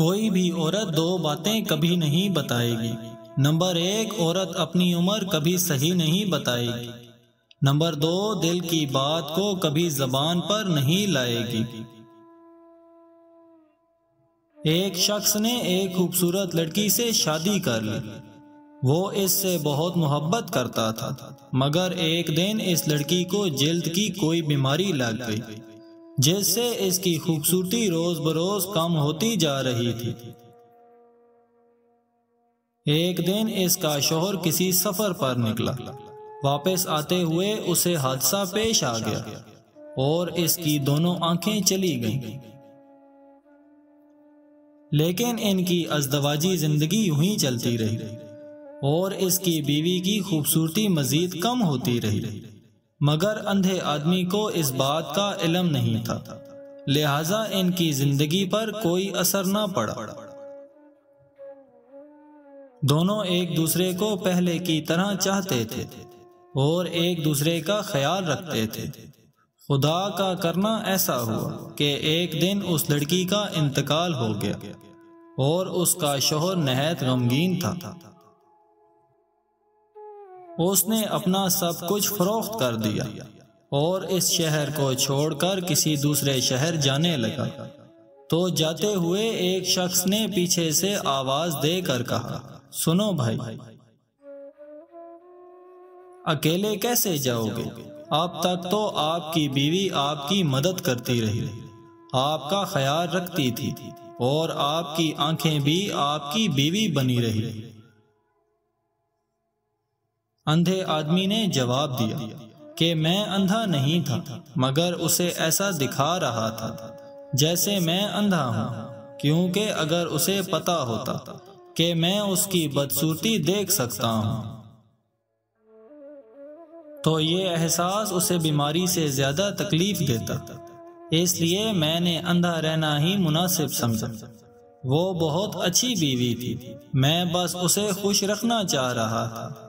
कोई भी औरत दो बातें कभी नहीं बताएगी। नंबर एक, औरत अपनी उम्र कभी सही नहीं बताएगी। नंबर दो, दिल की बात को कभी जबान पर नहीं लाएगी। एक शख्स ने एक खूबसूरत लड़की से शादी कर ली। वो इससे बहुत मोहब्बत करता था, मगर एक दिन इस लड़की को जल्द की कोई बीमारी लग गई। जिससे इसकी खूबसूरती रोज बरोज कम होती जा रही थी। एक दिन इसका शोहर किसी सफ़र पर निकला। वापस आते हुए उसे हादसा पेश आ गया और इसकी दोनों आँखें चली गईं। लेकिन इनकी अजदवाजी ज़िंदगी यूँ ही चलती रही और इसकी बीवी की खूबसूरती मजीद कम होती रही। मगर अंधे आदमी को इस बात का इलम नहीं था। लिहाजा इनकी ज़िंदगी पर कोई असर न पड़ा। दोनों एक दूसरे को पहले की तरह चाहते थे और एक दूसरे का ख्याल रखते थे। खुदा का करना ऐसा हुआ कि एक दिन उस लड़की का इंतकाल हो गया और उसका शोहर नहायत गमगीन था। उसने अपना सब कुछ फरोख्त कर दिया और इस शहर को छोड़कर किसी दूसरे शहर जाने लगा। तो जाते हुए एक शख्स ने पीछे से आवाज़ देकर कहा, सुनो भाई, अकेले कैसे जाओगे? अब तक तो आपकी बीवी आपकी मदद करती रही, आपका ख्याल रखती थी और आपकी आँखें भी आपकी बीवी बनी रही। अंधे आदमी ने जवाब दिया कि मैं अंधा नहीं था, मगर उसे ऐसा दिखा रहा था, जैसे मैं अंधा हूँ। क्योंकि अगर उसे पता होता कि मैं उसकी बदसूरती देख सकता हूँ। तो ये एहसास उसे बीमारी से ज़्यादा तकलीफ़ देता। इसलिए मैंने अंधा रहना ही मुनासिब समझा। वो बहुत अच्छी बीवी थी। मैं बस उसे खुश रखना चाह रहा था।